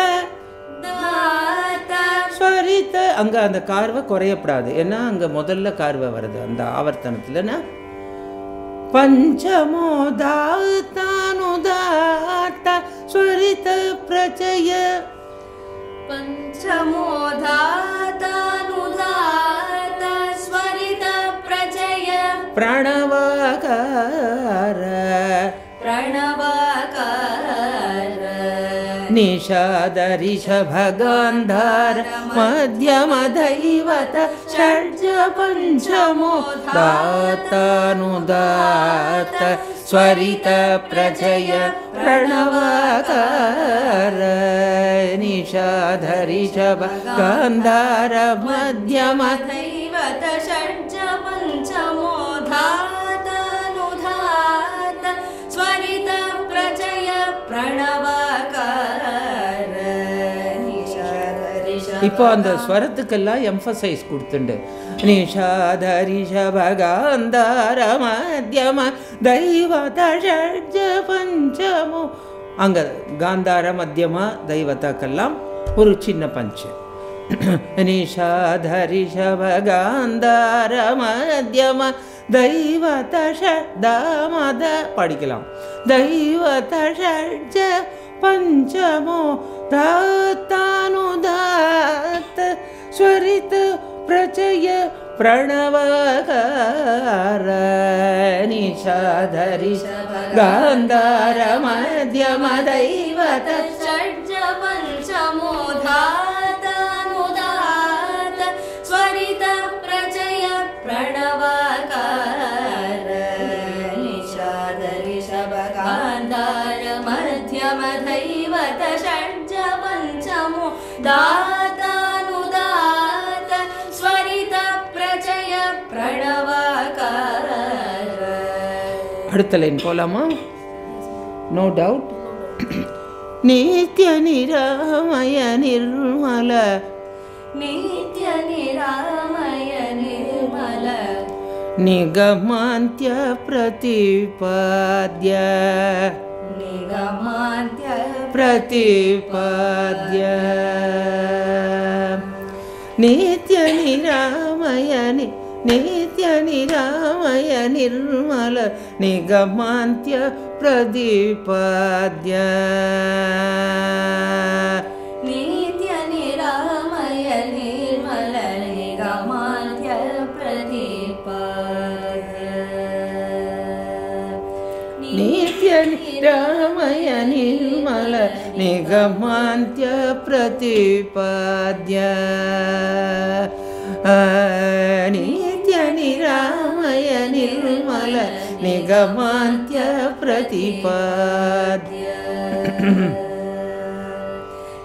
दात ஸ்வரித்த அங்கே அந்த கார்வை குறையப்படாது ஏன்னா அங்கே முதல்ல கார்வை வருது அந்த ஆவர்த்தனத்துலன்னா பஞ்சமோ தாத்தானுதாத்த ஸ்வரித்த प्रचय पञ्चमो दातानुदात प्रणवाकार। प्रणवाकार। निषादरिष भगन्धर् मध्यमधैवत षड्ज पञ्चमो दातानुदात त्वरित प्रजय प्रणवाकारनिषधरिष गन्धार मध्यमथैव दश இப்போ அந்த ஸ்வரத்துக்கெல்லாம் எம்ஃபசைஸ் கொடுத்துண்டு. நிஷாதரிஷபகாந்தார மத்தியம தெய்வத பஞ்சமோ. அங்கே காந்தார மத்தியமா தெய்வத்தாக்கெல்லாம் ஒரு சின்ன பஞ்சு. நிஷாதரிஷபகாந்தார மத்தியம தெய்வத ஷதாமத படிக்கலாம். தெய்வத पञ्चमो दत्तानुदात् स्वरित प्रचय प्रणवकारमध्यमदैव तज्जपञ्चमोधा मध्यमधैवत षड्ज पञ्चमो दातानुदात स्वरित प्रचय प्रणवाकार அடுத்த லைன் போலாமா நோ டவுட் நித்ய நிராமய நிர்மல नित्य निरामय निर्मल निगमान्त्य निगमाद्य प्रतिपद्य। नित्यानि रामायणे नित्यानि रामायण निर्मल निगमान्त्य प्रतिपद्य। निगमान्त्य प्रतिपाद्य आ, नित्य निरामय निर्मल निगमान्त्य प्रतिपाद्य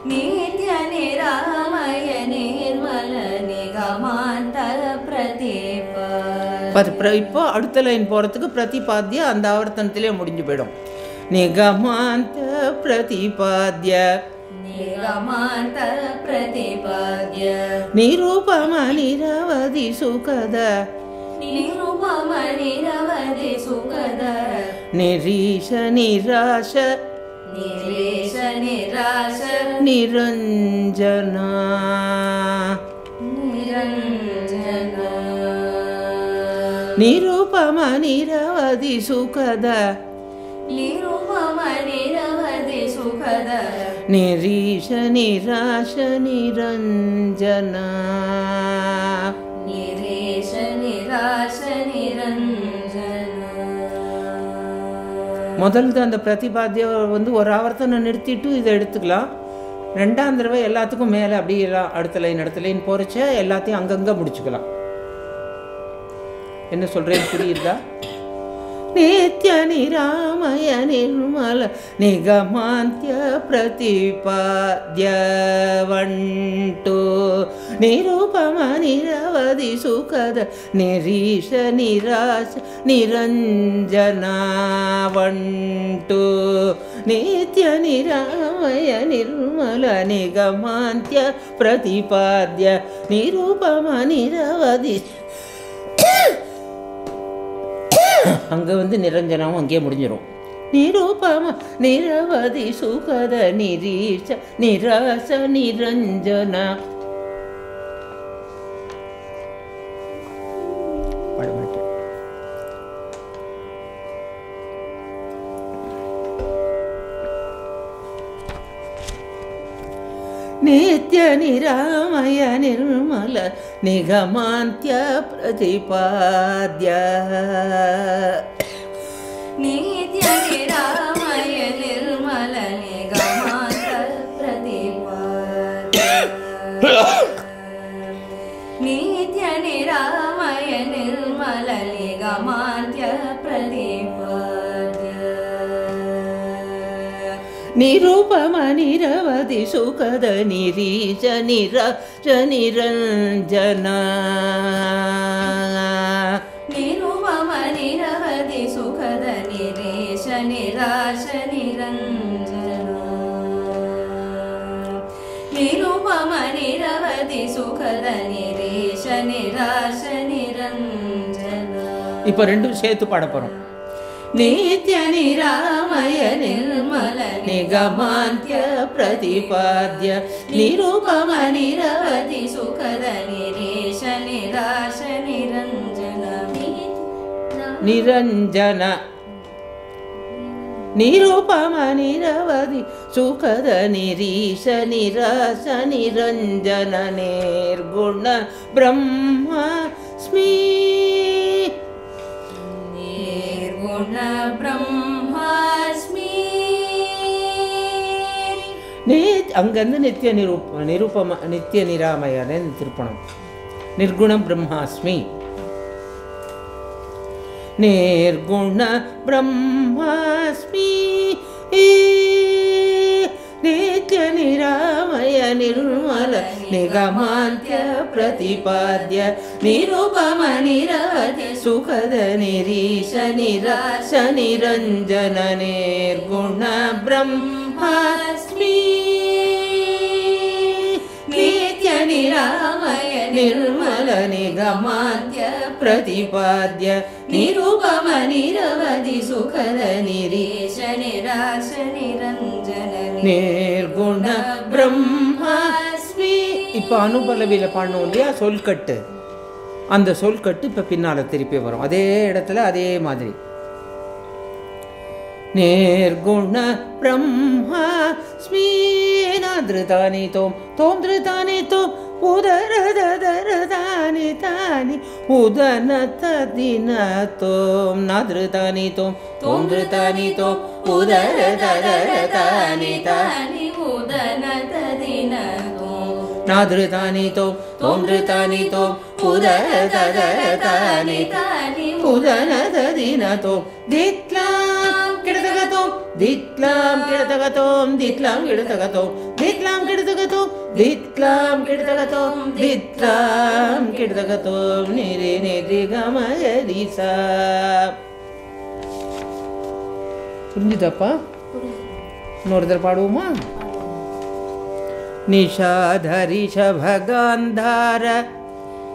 नित्य निरामय निर्मल निगमान्त प्रतिपाद्य பத்- பிர- இப்போ அடுத்த லைன் போகிறதுக்கு பிரதிபாத்திய அந்த ஆவர்த்தனத்திலே முடிஞ்சு போயிடும் निगमान्तप्रतिपाद्य निगमान्तप्रतिपाद्य निरुपम निरवधि सुखदूपम निरवधि सुखद। निरीश निराश। निरीश निराश। निरञ्जना। निरञ्जना। निरूपमनिरवधि सुखद। நிரீஷ நிராச நிரஞ்சனா निरेश निराश निरञ्जन முதல்ல அந்த பிரதிபாத்திய வந்து ஒரு ஆவர்த்தனை நிறுத்திட்டு இதை எடுத்துக்கலாம் ரெண்டாம் தடவை எல்லாத்துக்கும் மேலே அப்படியே எல்லாம் அடுத்த லைன் அடுத்த லைன் போகிறச்ச எல்லாத்தையும் அங்கங்கே முடிச்சுக்கலாம் என்ன சொல்கிறேன்னு புரியுதா नित्यनि रामय निर्मल निगमान्त्य प्रतिपाद्य निरुपम निरवधि सुखद निरीश निराश निरञ्जनावण्टो वन्टु नित्यनि निर्मल निगमान्त्य प्रतिपाद्य निरुपम निरवधि அங்கே வந்து நிரஞ்சனாவும் அங்கேயே முடிஞ்சிடும் நிரூபம நிரவதி சுகத நிரீஷ நிராச நிரஞ்சனா. నిత్య నిరామయ నిర్మల నిగమాంత్య ప్రతిపాద్య. నిత్య నిరామయ నిర్మల నిగమాంత ప్రతిపాద్య. [COUGHS] ನಿರೂಪಮ ನಿರವಧಿ ಸುಖದ ನಿರೀಶ ನಿರಾಶ ನಿರಂಜನ ನಿರುಪಮ ನಿರವಧಿ ಸುಖದ ನಿರೇಶ ನಿರಾಶ ನಿರಂಜನ ನಿರುಪಮ ನಿರವಧಿ ಸುಖದ ನಿರೇಶ ನಿರಾಶ ನಿರಂಜನ இப்போ ரெண்டும் சேர்த்து பாட नित्यनिरामय निर्मल निगमान्त्य प्रतिपाद्य निरुपम निरवधि सुखद निरेश निराश निरञ्जन। निरञ्जन निरुपम निरवधि सुखद निरीश निरास निरञ्जन निर्गुण ब्रह्मस्मि நே அங்கேருந்து நித்திய நிரூப நிரூபம நித்திய நிராமயனே திருப்பணம் நிர்குண பிரம்மாஸ்மி निर्गुण ब्रह्मास्मि नित्य निरामय निर्मल निगमान्त्य प्रतिपाद्य निरुपम निरवधि सुखद निरीश निराश निरञ्जन निर्गुण ब्रह्मास्मि। नित्य निरामय निर्मल निगमान्त्य प्रतिपाद्य निरुपम निरवधि सुखद निरीश निराश निरञ्जन நேர்குண பிரம்மஸ்மி. இப்போ அனுபலவியில் பாடணும் இல்லையா? சொல்கட்டு. அந்த சொல்கட்டு இப்போ பின்னால் திருப்பி வரும். அதே இடத்துல அதே மாதிரி. நேர்குண பிரம்மஸ்மீனா திருதானி தோம் தோம் திருதானி தோம் उदरदरदानि तानि उदनत न धृतानि तु त्वं धृतानि उदर उदरदरदानि तानि उदन न धृतानि तु त्वं धृतानि पुदर उदरदरदानि तानि उदन दित्ला கிடத்தகத்தோம் தித்லாம் கிடத்தகத்தோம் தித்லாம் கிடத்தகத்தோம் தித்லாம் கிடத்தகத்தோம் தித்லாம் கிடத்தகத்தோம் தித்லாம் கிடத்தகத்தோம் நிரே நேதி கமகதிசா புரிஞ்சுதாப்பா இன்னொரு தடவை பாடுவோமா நிஷாதரிஷ பகாந்தார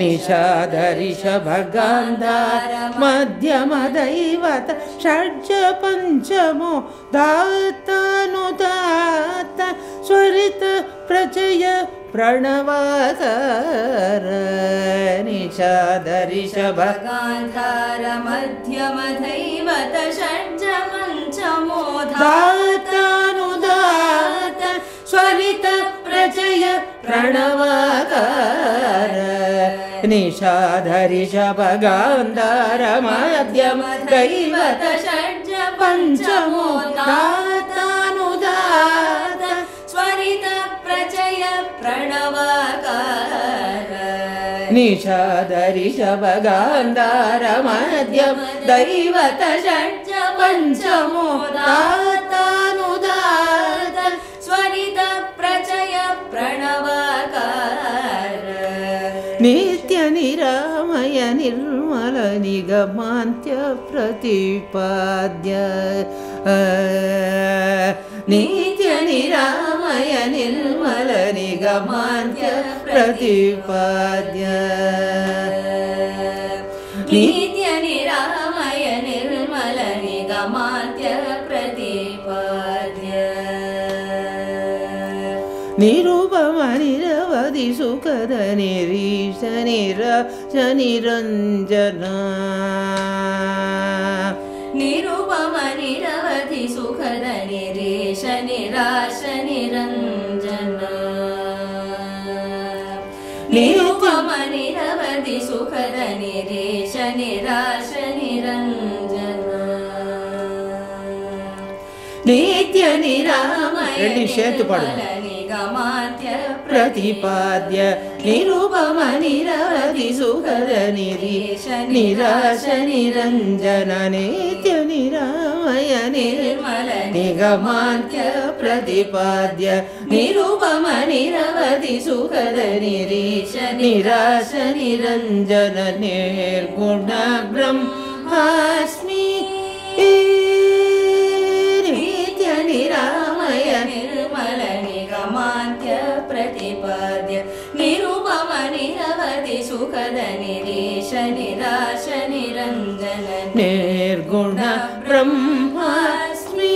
निषादरिष भगान्धार मध्यमदैवत षड्ज पञ्चमो दातानुदात स्वरित प्रचय प्रणवाकार निषादरिष भग गान्धार मध्यमदैवत षड्ज पञ्चमो दातानुदात स्वरित रचय प्रणवाकार। निषाधरिषभगान्धार माध्यम दैवत षड्ज पञ्चमो आत्मानुदा स्वरित प्रचय प्रणवाकार। निषाधरिषभगान्धार शभगान्धार दैवत षड्ज पञ्चमो प्रणवकार नित्य निरामय निर्मल निगमान्त्य प्रतिपाद्य नित्य निरामय निर्मल निग निगमान्त्य प्रतिपाद्य नित्य निरामय निर्मल निगमान्त्य നിരൂപമനിരവധി സുഖദ നിരീശ നിര ശനിരഞ്ജന. നിരൂപമനിരവധി സുഖദ നിരീശ നിരാശ നിരഞ്ജന നിരുപമനിരവധി സുഖദ നിരീശ നിരാശ നിരഞ്ജന നിത്യ നിരാമ प्रतिपाद्य निरुपम निरवधि सुखद निरीश निराश निरञ्जन नित्य निरामय निर्मल निगमान्त्य प्रतिपाद्य निरुपम निरवधि सुखद निरीश निराश निरञ्जन निर्गुण ब्रह्मास्मि सुखद निरीश निराश निरञ्जन निर्गुण ब्रह्मास्मि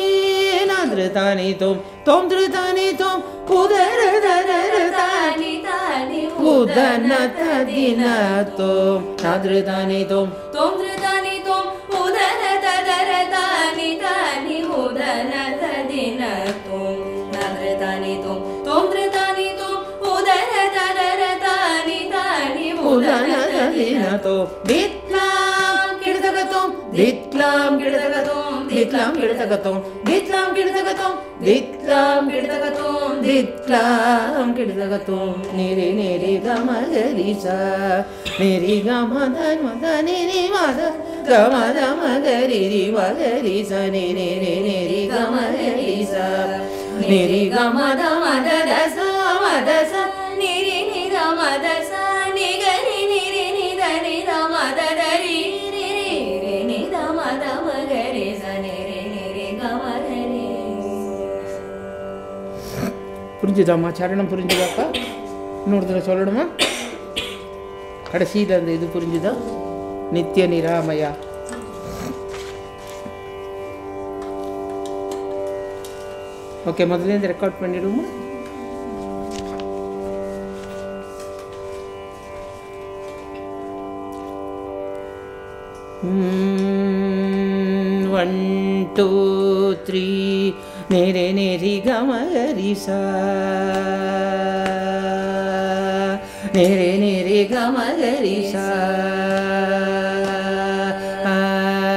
नादृतानि त्वं त्वं धृतानि त्वम् उदरधरतानि तानि तानि उदनतदिन त्वं नादृतानि त्वं त्वं धृतानि त्वम् उदर तदरतानि तानि तानि उदनतदिन त्वं दित्लां किडतगतों दित्लां किडतगतों दित्लां किडतगतों दित्लां किडतगतों दित्लां किडतगतों दित्लां किडतगतों निरि निरि गम गरि सा निरि गम धन मद निरि मद गम दम गरि रि म गरि सा निरि निरि புரிஞ்சுதாம்மா சரணம் புரிஞ்சுதாப்பா? இன்னொரு தடவை சொல்லணுமா? கடைசியில் அந்த இது புரிஞ்சுதா? நித்திய நிராமயா. ஓகே முதல்ல இந்த ரெக்கார்ட் ಸ್ತೋತ್ರಿ ನೆರೆ ನೆರಿ ಗಮರಿಸ ನೆರೆ ನೆರೆ ಗಮರಿಸ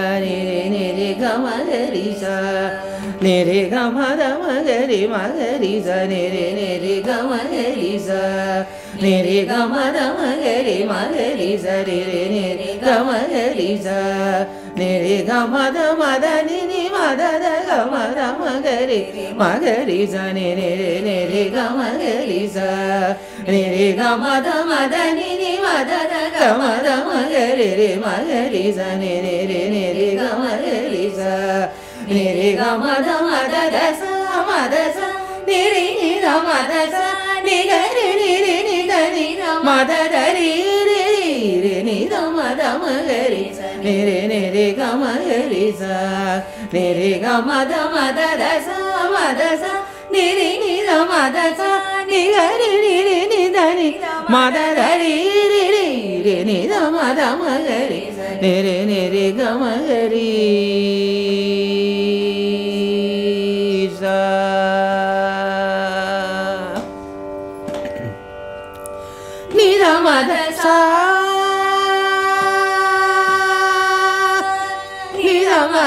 ನೆರೆ ನೆರೆ ಗಮರಿಸ ನೆರೆ ಗಮದ ಮಗರಿ ಮಗರಿಸ ನೆರೆ ನೆರೆ ಗಮರಿಸ ನೆರೆ ಗಮದ ಮಗರಿ ಮಗರಿಸ ನೆರೆ ನೆರೆ ಗಮರಿಸ ನೆರೆ ಗಮದ ಮದ ನೆರೆ da da ga ma da ma ga re ma ga re za ne ne ne re ga ma ga re za ne re ga ma da ne ne ne re ga ne re ga sa ma ne re ni da ma da sa ne ga ne re ni da ni da ma da da re நிரி நிரி கமகரி ச நிரி கமத மத தச மத ச நிரி நித மத ச நிகரி நிரி நித நி மத தரி ரி ரி ரி நித மத மகரி நிரி நிரி கமகரி. சா நித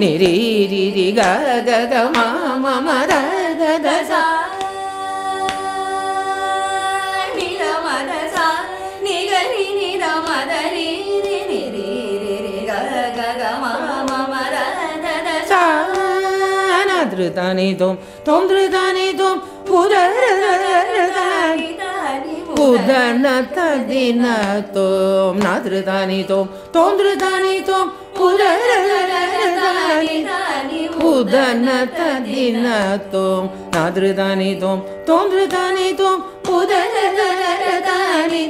ನಿರಿ ರಿ ರಿ ಗ ಗ ಗ ಮ ಮ ಮ ರ ಗ ದ ಸ ನಿ ರ ಮ ದ ಸ ನಿ ಗ ರಿ ನಿ ರ ಮ ದ ರಿ ರಿ ನಿ ರಿ ರಿ ರಿ ಗ ಗ ಗ ಮ ಮ ಮ ರ ದ ದ ಸ ನ ಧೃತ ನಿ ಧೋಂ ಧೋಂ ಧೃತ ನಿ ಧೋಂ ಬುಧ ರ ರ ರ ಗ ಬುಧ ನ ತ ದಿನ ತೋಂ ನ ಧೃತ ನಿ ತೋಂ ತೋಂ ಧೃತ ನಿ ತೋಂ पुदनतदिन त्वं नादृदानि त्वं त्वं धृतानि त्वं पुदनदानि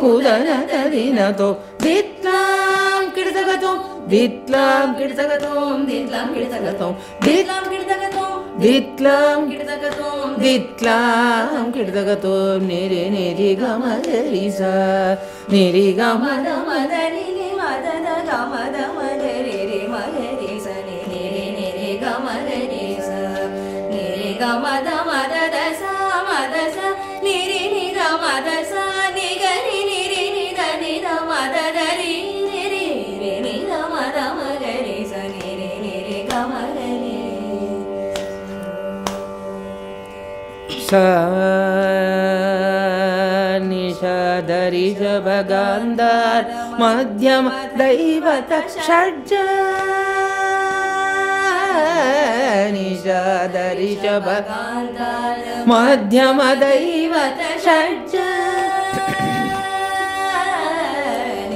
पुदनतदिन त्वं दित्लां नो दित्लां तु दित्लां पुदनत दित्लां कीर्तगतो దిత్లాం కిడదగతోం దిత్లాం కిడదగతోం నిరి నిరి గమదరిస నిరి గమద మదరి మదన గమద మదరి రి మదరిస నిరి నిరి గమదరిస నిరి గమద మదద స మదస నిరి నిర మదస నిగరి నిరి నిద నిద మదదరి निषदरिज भगान्दार मध्यम दैवत षड्ज निषदरिज भग मध्यम दैवत षड्ज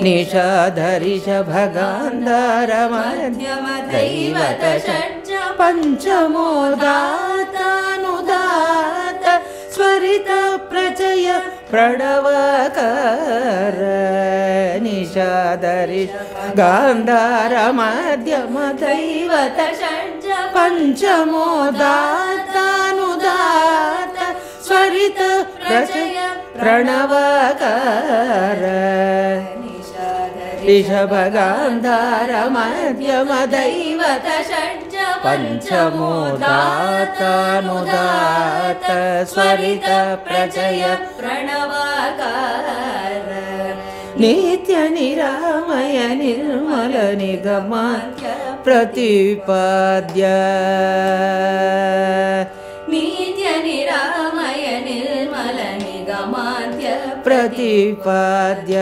निषधरिष भगान्धार मध्यम दैवत षड्ज पञ्चमोदातानुदात स्वरित स्वरित प्रचय प्रणवकर निषदरि गान्धारमाध्यमदैवत ष पञ्चमोदातानुदात् स्वरित प्रस प्रणवकर ऋषभगान्धार माध्यमदैवत षण् पञ्चमोदातनुदात सरित प्रचय प्रणवाकार। नित्यनि रामायण निर्मलिनिगमात्य प्रतिपद्य। नित्यनि रामायण निर्मलिनि गमात्य प्रतिपद्य।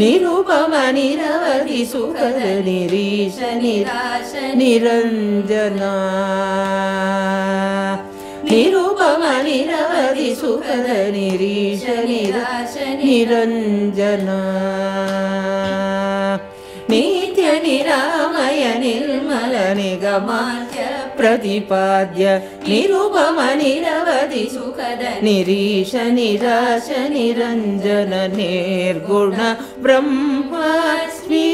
निरुपम निरवधि सुखद निरीश निराश निरञ्जना। निरुपम निरवधि सुखद निरीश निराश निरञ्जना। नित्य निरामय निर्मल निगमा प्रतिपाद्य निरुपम निरवधि सुखद निरीश निराश निरञ्जन निर्गुण ब्रह्मास्मि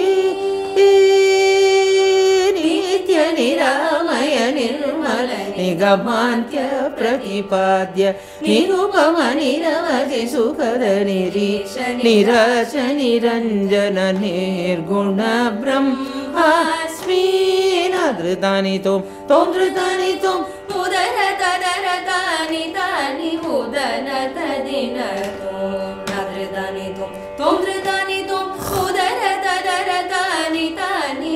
निरामय निर्मल निगमान्त्य प्रतिपाद्य निरुपम निरुपमनिरमति सुखद निरीश निराश निरञ्जन निर्गुण निराशनिरञ्जन निर्गुणब्रह्मस्मि त्वं। तु तोदृतानि तु उदरददर्कानि तानि उदन तदिन त्वं उदर त्वं तु तोद्रतानि तु उदरददर्कानि तानि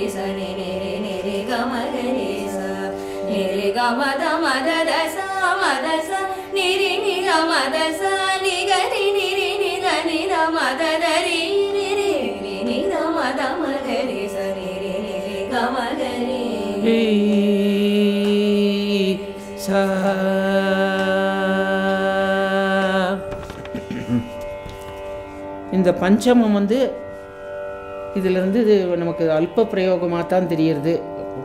గమద మదద స మదస నిరి నిగ మదస నిగరి నిరి నిగ నిద మదదరి రిరి నిద మద మగరి సరి రిరి గమగరి సా இந்த பஞ்சமம் வந்து இதில் இருந்து நமக்கு அல்ப பிரயோகமாக தான் தெரியுது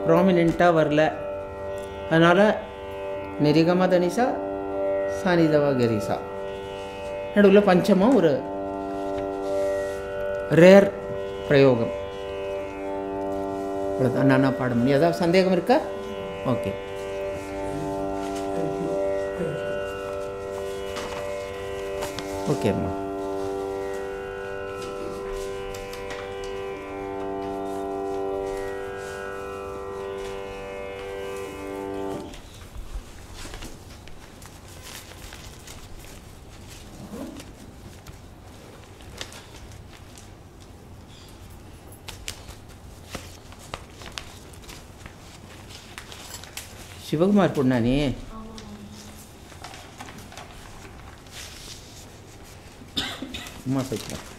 ப்ராமினெண்ட்டாக வரல. அதனால் நெரிகம தனிசா சனிதவ கரிசா. நடுவில் பஞ்சமாக ஒரு ரேர் பிரயோகம். அவ்வளோதான் நான் பாட முடியும். ஏதாவது சந்தேகம் இருக்கா? ஓகே ஓகேம்மா சிவகுமார் பொண்ணானே அம்மா போய்க்கலாம்